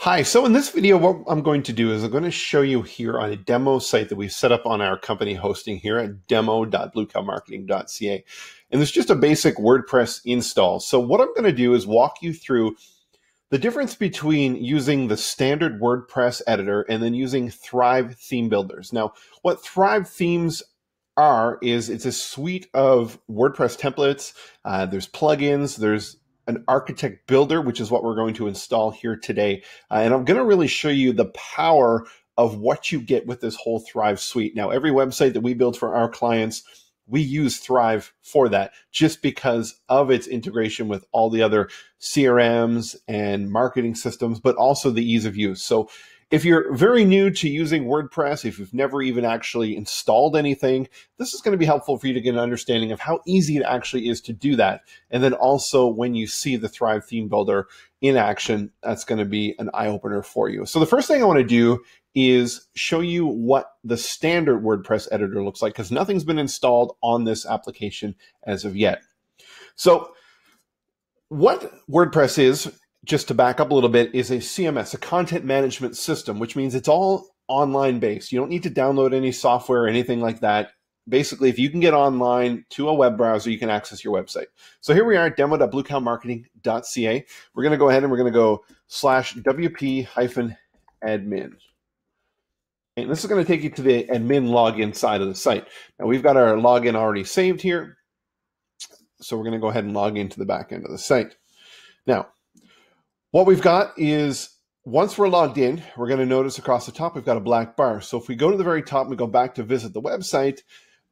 Hi, so in this video, what I'm going to do is I'm going to show you here on a demo site that we've set up on our company hosting here at demo.bluecowmarketing.ca. And it's just a basic WordPress install. So what I'm going to do is walk you through the difference between using the standard WordPress editor and then using Thrive theme builders. Now, what Thrive themes are is it's a suite of WordPress templates. Uh, there's plugins, there's an architect builder, which is what we're going to install here today. Uh, and I'm going to really show you the power of what you get with this whole Thrive suite. Now, every website that we build for our clients, we use Thrive for that just because of its integration with all the other CRMs and marketing systems, but also the ease of use. So if you're very new to using WordPress, if you've never even actually installed anything, this is going to be helpful for you to get an understanding of how easy it actually is to do that. And then also when you see the Thrive Theme Builder in action, that's going to be an eye opener for you. So the first thing I want to do is show you what the standard WordPress editor looks like because nothing's been installed on this application as of yet. So what WordPress is just to back up a little bit, is a CMS, a content management system, which means it's all online based. You don't need to download any software or anything like that. Basically, if you can get online to a web browser, you can access your website. So here we are at demo.bluecowmarketing.ca. We're going to go ahead and we're going to go slash WP hyphen admin. And this is going to take you to the admin login side of the site. Now we've got our login already saved here. So we're going to go ahead and log into the back end of the site. Now, what we've got is once we're logged in, we're going to notice across the top we've got a black bar. So if we go to the very top and we go back to visit the website,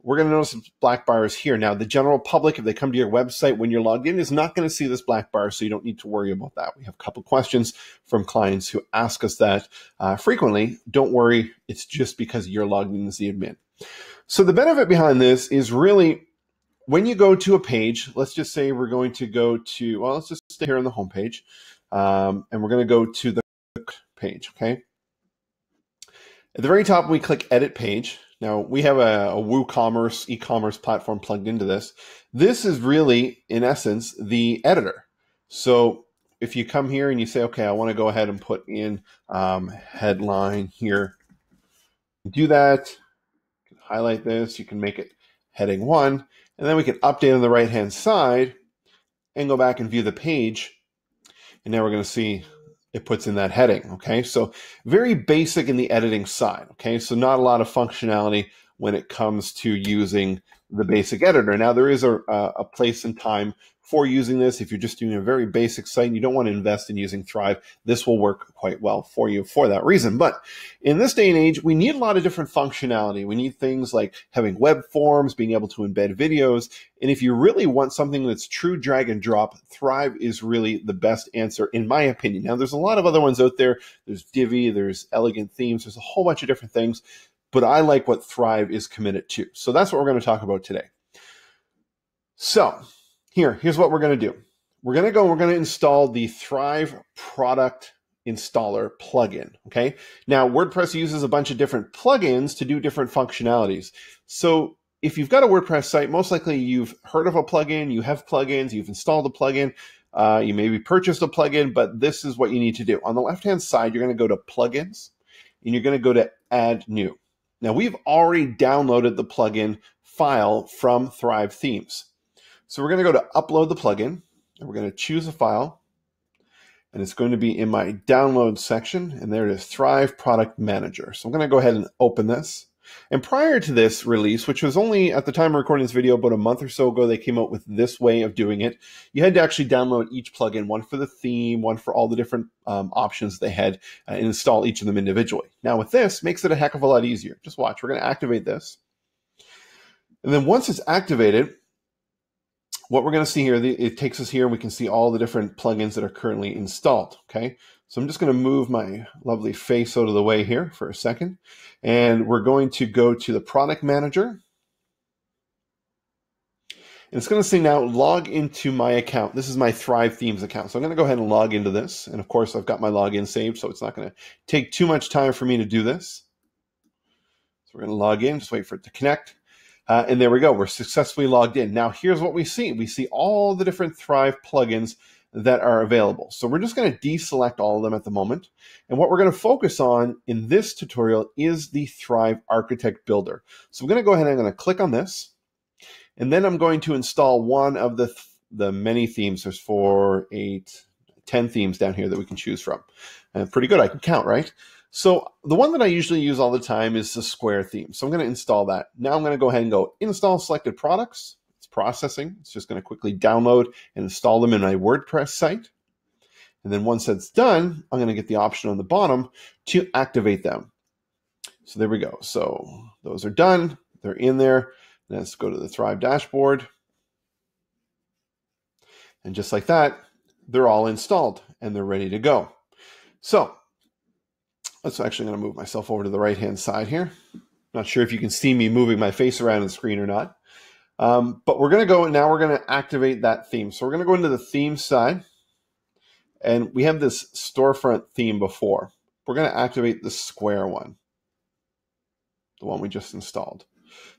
we're going to notice black bar is here. Now, the general public, if they come to your website when you're logged in, is not going to see this black bar, so you don't need to worry about that. We have a couple questions from clients who ask us that uh, frequently. Don't worry, it's just because you're logged in as the admin. So the benefit behind this is really when you go to a page, let's just say we're going to go to, well, let's just stay here on the home page. Um, and we're going to go to the page, okay? At the very top, we click Edit Page. Now, we have a, a WooCommerce e-commerce platform plugged into this. This is really, in essence, the editor. So if you come here and you say, okay, I want to go ahead and put in um, headline here, do that. highlight this. You can make it heading one. And then we can update on the right-hand side and go back and view the page and now we're going to see it puts in that heading. Okay, so very basic in the editing side. Okay, so not a lot of functionality when it comes to using the basic editor. Now there is a, a place and time for using this. If you're just doing a very basic site and you don't want to invest in using Thrive, this will work quite well for you for that reason. But in this day and age, we need a lot of different functionality. We need things like having web forms, being able to embed videos. And if you really want something that's true drag and drop, Thrive is really the best answer, in my opinion. Now, there's a lot of other ones out there. There's Divi, there's Elegant Themes, there's a whole bunch of different things. But I like what Thrive is committed to. So that's what we're going to talk about today. So here, here's what we're going to do. We're going to go, we're going to install the Thrive product installer plugin. Okay. Now, WordPress uses a bunch of different plugins to do different functionalities. So if you've got a WordPress site, most likely you've heard of a plugin, you have plugins, you've installed a plugin, uh, you maybe purchased a plugin, but this is what you need to do. On the left hand side, you're going to go to plugins and you're going to go to add new. Now, we've already downloaded the plugin file from Thrive Themes. So we're going to go to upload the plugin and we're going to choose a file and it's going to be in my download section and there it is Thrive Product Manager. So I'm going to go ahead and open this. And prior to this release, which was only at the time of recording this video about a month or so ago, they came out with this way of doing it. You had to actually download each plugin, one for the theme, one for all the different um, options they had, uh, and install each of them individually. Now with this, makes it a heck of a lot easier. Just watch. We're going to activate this. And then once it's activated, what we're going to see here, it takes us here and we can see all the different plugins that are currently installed. Okay, so I'm just going to move my lovely face out of the way here for a second. And we're going to go to the product manager. And it's going to say now log into my account. This is my Thrive Themes account. So I'm going to go ahead and log into this. And of course, I've got my login saved, so it's not going to take too much time for me to do this. So we're going to log in, just wait for it to connect. Uh, and there we go. We're successfully logged in. Now, here's what we see. We see all the different Thrive plugins that are available. So we're just going to deselect all of them at the moment. And what we're going to focus on in this tutorial is the Thrive Architect Builder. So I'm going to go ahead and I'm going to click on this. And then I'm going to install one of the, the many themes. There's four, eight, ten themes down here that we can choose from. And pretty good, I can count, right? So the one that I usually use all the time is the Square theme. So I'm going to install that. Now I'm going to go ahead and go install selected products It's processing. It's just going to quickly download and install them in my WordPress site. And then once that's done, I'm going to get the option on the bottom to activate them. So there we go. So those are done. They're in there. Let's go to the Thrive dashboard. And just like that, they're all installed and they're ready to go. So let's actually going to move myself over to the right hand side here. Not sure if you can see me moving my face around the screen or not. Um, but we're going to go and now. We're going to activate that theme. So we're going to go into the theme side, and we have this storefront theme before. We're going to activate the square one, the one we just installed.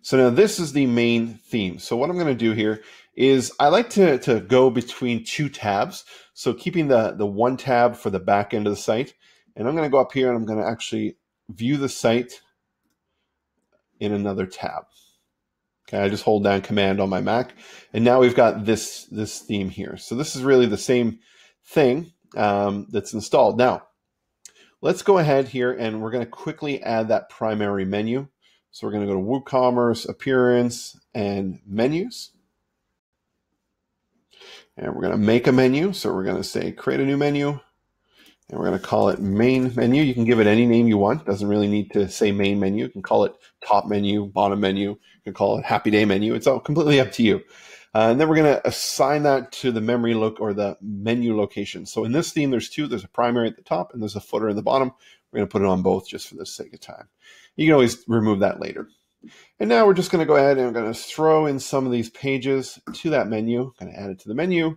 So now this is the main theme. So what I'm going to do here is I like to, to go between two tabs. So keeping the, the one tab for the back end of the site. And I'm going to go up here and I'm going to actually view the site in another tab. Okay, I just hold down command on my Mac. And now we've got this, this theme here. So this is really the same thing um, that's installed. Now, let's go ahead here and we're going to quickly add that primary menu. So we're going to go to WooCommerce, Appearance, and Menus. And we're going to make a menu. So we're going to say create a new menu and we're going to call it main menu. You can give it any name you want. Doesn't really need to say main menu. You can call it top menu, bottom menu. You can call it happy day menu. It's all completely up to you. Uh, and then we're going to assign that to the memory look or the menu location. So in this theme, there's two. There's a primary at the top and there's a footer in the bottom. We're going to put it on both just for the sake of time. You can always remove that later. And now we're just going to go ahead and I'm going to throw in some of these pages to that menu. I'm going to add it to the menu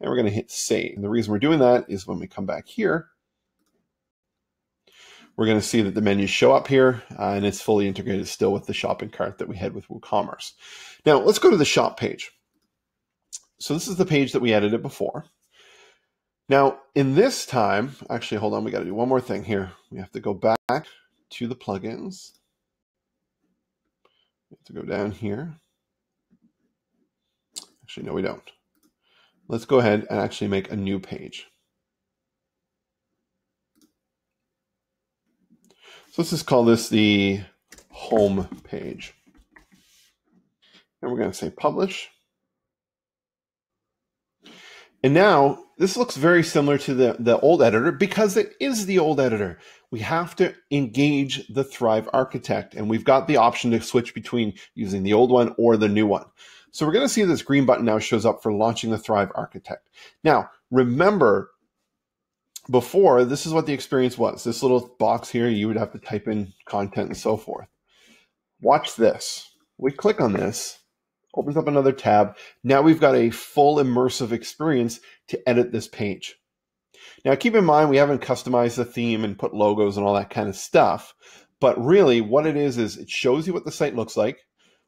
and we're going to hit save. And the reason we're doing that is when we come back here, we're going to see that the menus show up here uh, and it's fully integrated still with the shopping cart that we had with WooCommerce. Now let's go to the shop page. So this is the page that we edited before. Now in this time, actually, hold on, we got to do one more thing here. We have to go back to the plugins. We have to go down here. Actually, no, we don't. Let's go ahead and actually make a new page. So let's just call this the home page. And we're going to say publish. And now this looks very similar to the, the old editor because it is the old editor. We have to engage the Thrive architect and we've got the option to switch between using the old one or the new one. So we're going to see this green button now shows up for launching the Thrive architect. Now, remember before, this is what the experience was. This little box here, you would have to type in content and so forth. Watch this. We click on this, opens up another tab. Now we've got a full immersive experience to edit this page. Now keep in mind, we haven't customized the theme and put logos and all that kind of stuff. But really what it is, is it shows you what the site looks like.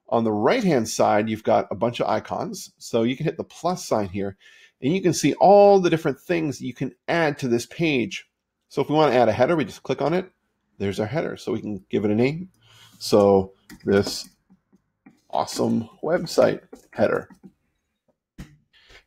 On the right-hand side, you've got a bunch of icons. So you can hit the plus sign here and you can see all the different things you can add to this page. So if we want to add a header, we just click on it. There's our header. So we can give it a name. So this awesome website header.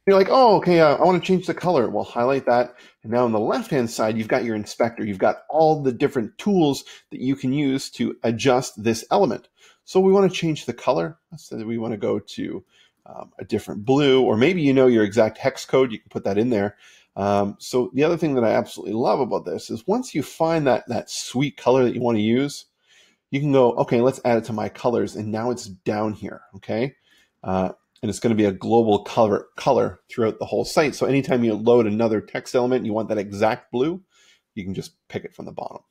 You're like, oh, okay, uh, I want to change the color. Well, highlight that. And now on the left-hand side, you've got your inspector. You've got all the different tools that you can use to adjust this element. So we want to change the color. So we want to go to um, a different blue, or maybe you know your exact hex code, you can put that in there. Um, so the other thing that I absolutely love about this is once you find that that sweet color that you want to use, you can go, okay, let's add it to my colors, and now it's down here, okay? Uh, and it's going to be a global color color throughout the whole site. So anytime you load another text element, you want that exact blue, you can just pick it from the bottom.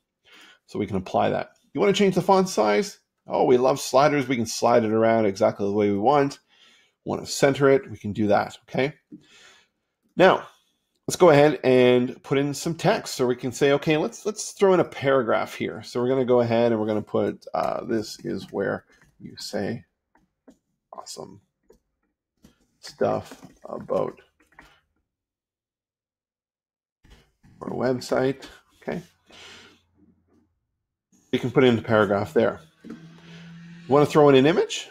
So we can apply that. You want to change the font size? Oh, we love sliders. We can slide it around exactly the way we want want to center it, we can do that, okay? Now, let's go ahead and put in some text. So we can say, okay, let's let's throw in a paragraph here. So we're going to go ahead and we're going to put, uh, this is where you say awesome stuff about a website. Okay. You can put in the paragraph there. Want to throw in an image?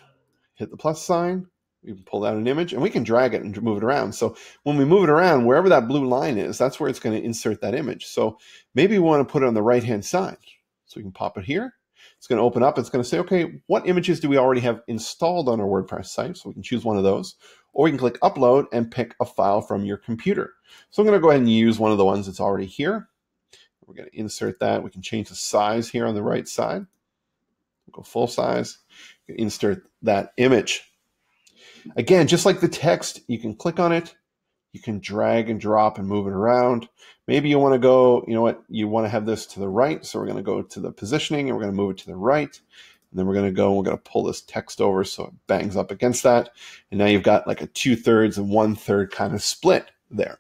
Hit the plus sign. We can pull out an image and we can drag it and move it around. So when we move it around, wherever that blue line is, that's where it's going to insert that image. So maybe we want to put it on the right hand side. So we can pop it here. It's going to open up. It's going to say, okay, what images do we already have installed on our WordPress site? So we can choose one of those. Or we can click upload and pick a file from your computer. So I'm going to go ahead and use one of the ones that's already here. We're going to insert that. We can change the size here on the right side. We'll go full size. Insert that image. Again, just like the text, you can click on it. You can drag and drop and move it around. Maybe you want to go, you know what, you want to have this to the right. So we're going to go to the positioning and we're going to move it to the right. And then we're going to go, and we're going to pull this text over so it bangs up against that. And now you've got like a two thirds and one third kind of split there.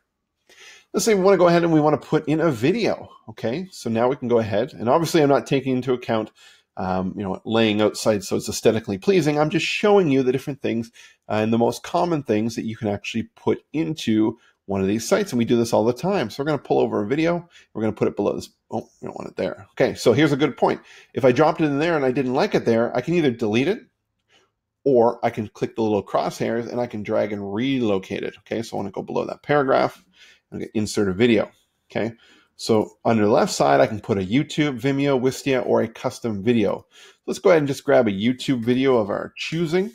Let's say we want to go ahead and we want to put in a video. Okay, so now we can go ahead. And obviously I'm not taking into account um, you know, laying outside so it's aesthetically pleasing. I'm just showing you the different things uh, and the most common things that you can actually put into one of these sites. And we do this all the time. So we're going to pull over a video. We're going to put it below this. Oh, we don't want it there. Okay, so here's a good point. If I dropped it in there and I didn't like it there, I can either delete it or I can click the little crosshairs and I can drag and relocate it. Okay, so I want to go below that paragraph and insert a video. Okay, so on the left side, I can put a YouTube, Vimeo, Wistia, or a custom video. Let's go ahead and just grab a YouTube video of our choosing.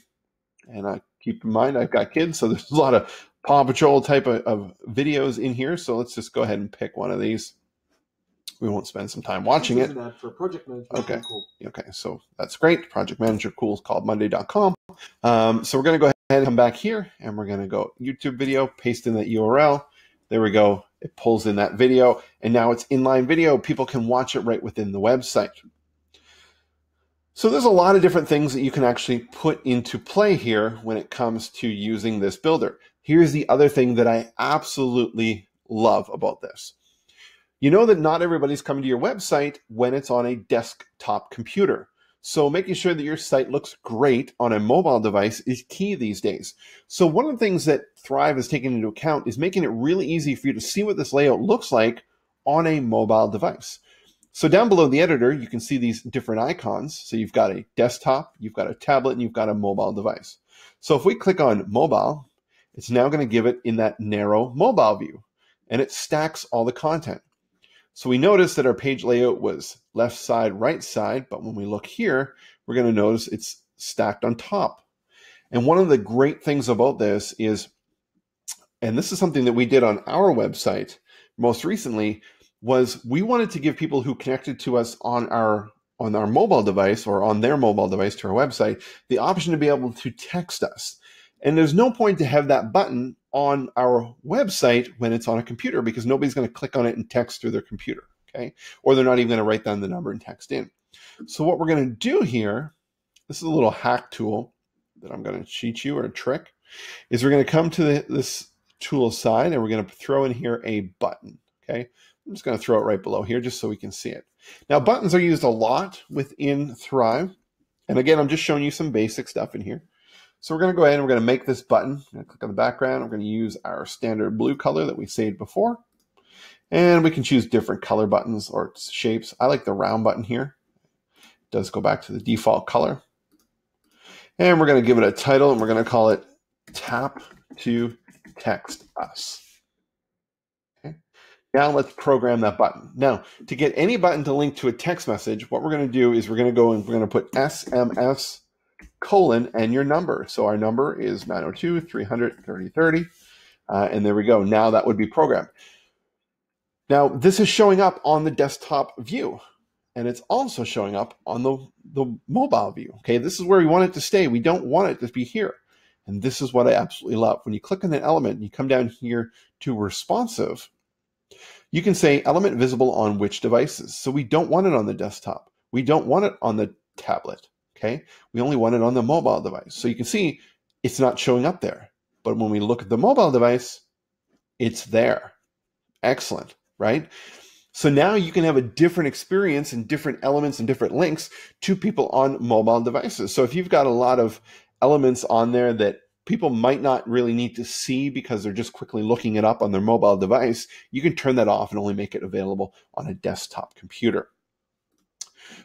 And I keep in mind, I've got kids, so there's a lot of Paw Patrol type of, of videos in here. So let's just go ahead and pick one of these. We won't spend some time watching it. For project management. Okay. Cool. Okay. So that's great. Project Manager Cool is called Monday.com. Um, so we're going to go ahead and come back here and we're going to go YouTube video, paste in that URL. There we go. It pulls in that video, and now it's inline video. People can watch it right within the website. So there's a lot of different things that you can actually put into play here when it comes to using this builder. Here's the other thing that I absolutely love about this. You know that not everybody's coming to your website when it's on a desktop computer. So making sure that your site looks great on a mobile device is key these days. So one of the things that Thrive has taken into account is making it really easy for you to see what this layout looks like on a mobile device. So down below the editor, you can see these different icons. So you've got a desktop, you've got a tablet, and you've got a mobile device. So if we click on mobile, it's now going to give it in that narrow mobile view and it stacks all the content. So we notice that our page layout was left side, right side, but when we look here, we're going to notice it's stacked on top. And one of the great things about this is, and this is something that we did on our website most recently, was we wanted to give people who connected to us on our on our mobile device or on their mobile device to our website the option to be able to text us. And there's no point to have that button on our website when it's on a computer because nobody's going to click on it and text through their computer. Okay. Or they're not even going to write down the number and text in. So what we're going to do here, this is a little hack tool that I'm going to cheat you or a trick, is we're going to come to the, this tool side and we're going to throw in here a button. Okay. I'm just going to throw it right below here just so we can see it. Now buttons are used a lot within Thrive. And again, I'm just showing you some basic stuff in here. So we're going to go ahead and we're going to make this button. click on the background. We're going to use our standard blue color that we saved before. And we can choose different color buttons or shapes. I like the round button here. It does go back to the default color. And we're going to give it a title and we're going to call it Tap to Text Us. Okay. Now let's program that button. Now, to get any button to link to a text message, what we're going to do is we're going to go and we're going to put SMS colon and your number. So our number is 902 300 3030. Uh, and there we go. Now that would be programmed. Now this is showing up on the desktop view and it's also showing up on the, the mobile view. Okay, this is where we want it to stay. We don't want it to be here. And this is what I absolutely love. When you click on an element and you come down here to responsive, you can say element visible on which devices. So we don't want it on the desktop. We don't want it on the tablet. Okay, we only want it on the mobile device. So you can see it's not showing up there. But when we look at the mobile device, it's there. Excellent, right? So now you can have a different experience and different elements and different links to people on mobile devices. So if you've got a lot of elements on there that people might not really need to see because they're just quickly looking it up on their mobile device, you can turn that off and only make it available on a desktop computer.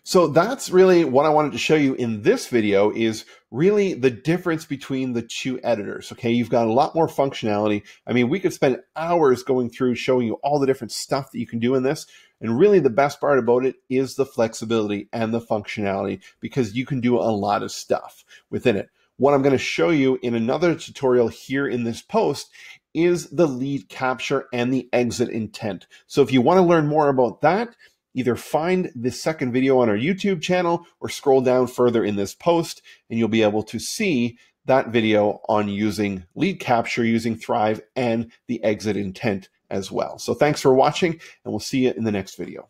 So that's really what I wanted to show you in this video is really the difference between the two editors. Okay, you've got a lot more functionality. I mean, we could spend hours going through showing you all the different stuff that you can do in this. And really the best part about it is the flexibility and the functionality because you can do a lot of stuff within it. What I'm going to show you in another tutorial here in this post is the lead capture and the exit intent. So if you want to learn more about that, either find the second video on our YouTube channel or scroll down further in this post and you'll be able to see that video on using lead capture using Thrive and the exit intent as well. So thanks for watching and we'll see you in the next video.